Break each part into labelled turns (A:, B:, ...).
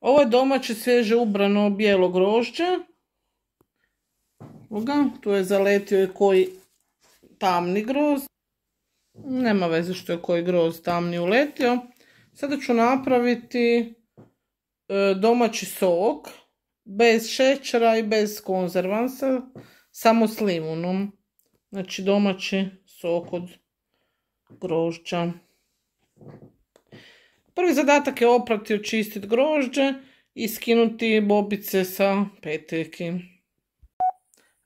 A: Ovo je domaće svježe ubrano bijelo grožđe. Ovoga, tu je zaletio je koji tamni groz. Nema veze što je koji groz tamni uletio. Sada ću napraviti e, domaći sok bez šećera i bez konzervansa, samo s limunom. Znači domaći sok od grožđa. Prvi zadatak je oprati očistiti grožđe i skinuti bobice sa peteljki.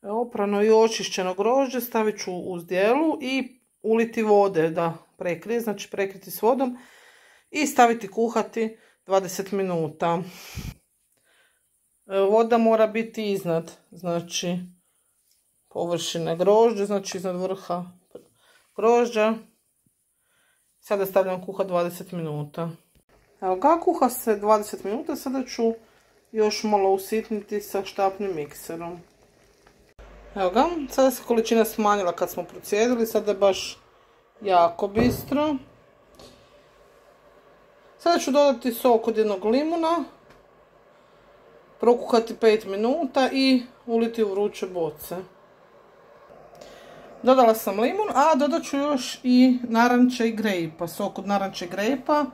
A: Oprano i očišćeno grožđe stavit ću u zdjelu i uliti vode da prekrije, znači prekriti s vodom i staviti kuhati 20 minuta. E, voda mora biti iznad, znači površine grožđa, znači iznad vrha grožđa. Sada stavljam kuha 20 minuta. Evo ga, kuha se 20 minuta, sada ću još malo usitniti sa štapnim mikserom. Evo ga, sada se količina smanjila kad smo procijedili, sada je baš jako bistro. Sada ću dodati sok od jednog limuna, prokuhati 5 minuta i uliti u vruće boce. Dodala sam limun, a dodat ću još i naranče i grejpa, sok od naranče i grejpa,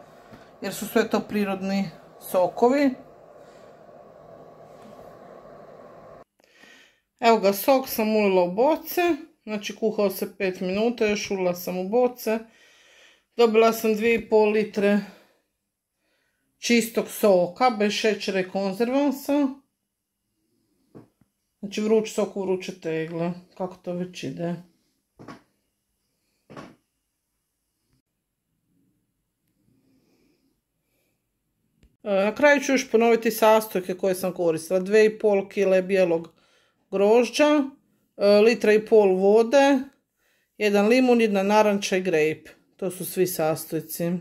A: jer su sve to prirodni sokovi. Evo ga, sok sam ulila u boce, znači kuhao se 5 minuta, još ulila sam u boce. Dobila sam 2,5 litre čistog soka, bez šećera i konzervansa. Znači vruć sok u vruće tegle, kako to već ide. Na kraju ću još ponoviti sastojke koje sam koristila. 2,5 kg bijelog grožđa, e, litra i pol vode, jedan limun, jedna naranča i grejp. To su svi sastojci.